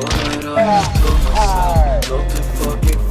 for it all. Blow myself, blow the fucking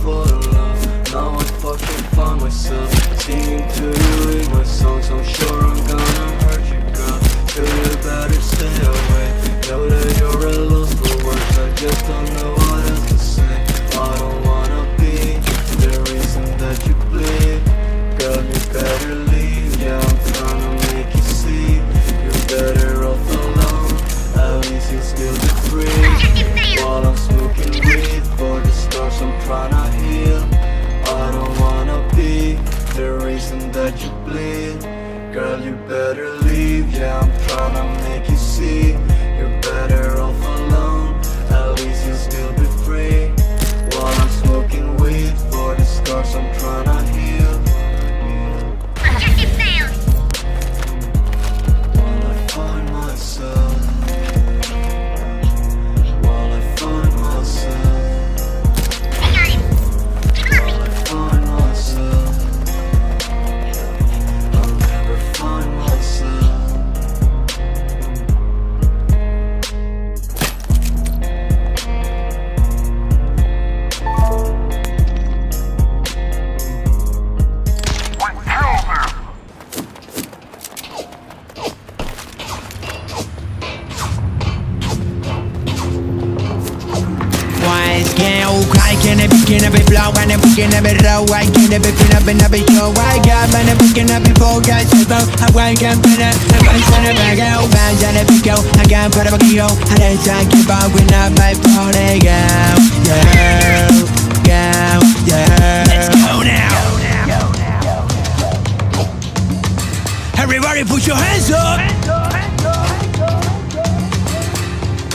let you bleed. Girl, you better leave, yeah, I'm tryna make you see. Picking up a flow and I'm picking up a row. I get up picking up another show. I got man, I'm picking up before guys. So I wake up and I'm on a bag out, man, and a big go. I got put up a kilo. And I keep on with up my party go. Yeah, yeah, yeah. Let's go now. Everybody put your hands up.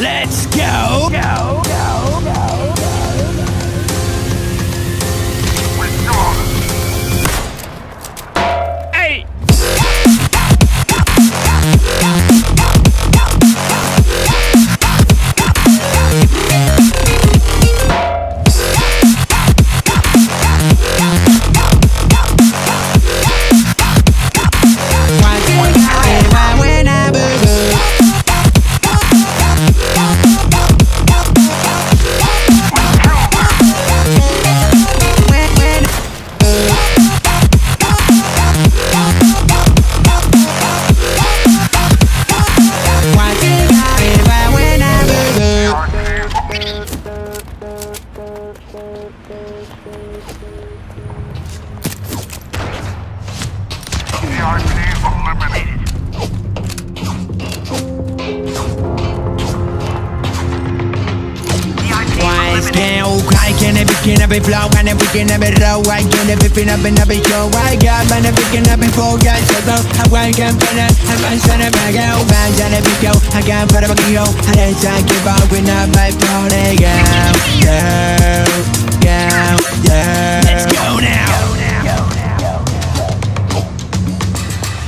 Let's go. go, go, Scale I can be picking up a flow and up a row I can't be picking up another show I got man I'm picking up a four guys so go I wake up and I'm I'm son of a go Man and a big go I got up a kilo And I keep on with up my party go Go Go Yeah Let's go now.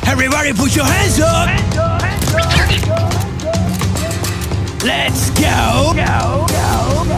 Everybody put your hands up. Let's go. Go.